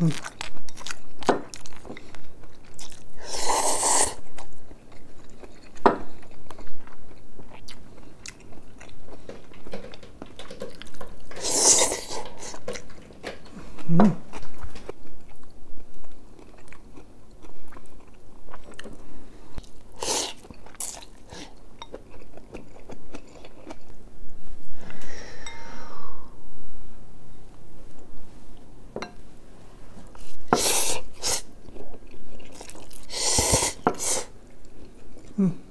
Mm. Hmm.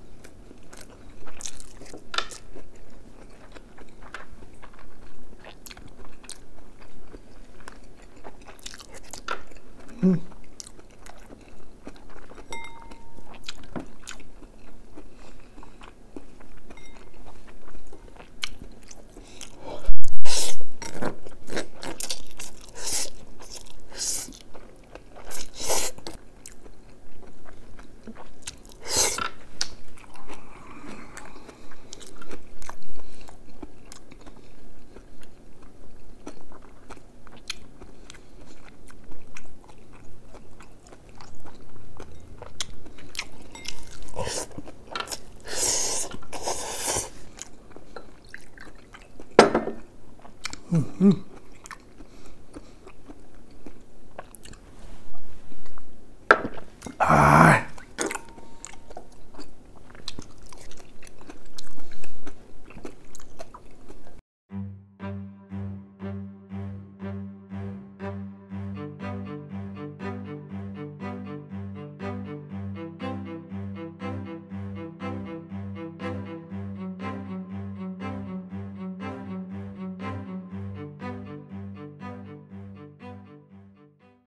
Mm-hmm.